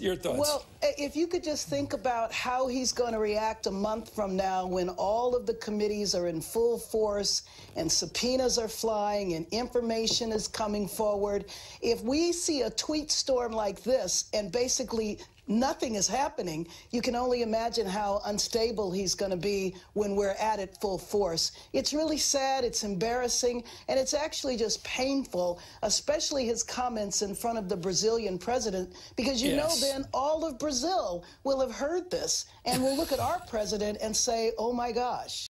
Your thoughts? Well, if you could just think about how he's going to react a month from now when all of the committees are in full force and subpoenas are flying and information is coming forward. If we see a tweet storm like this and basically nothing is happening, you can only imagine how unstable he's going to be when we're at it full force. It's really sad, it's embarrassing, and it's actually just painful, especially his comments in front of the Brazilian president, because you yes. know then all of Brazil will have heard this and will look at our president and say, oh my gosh.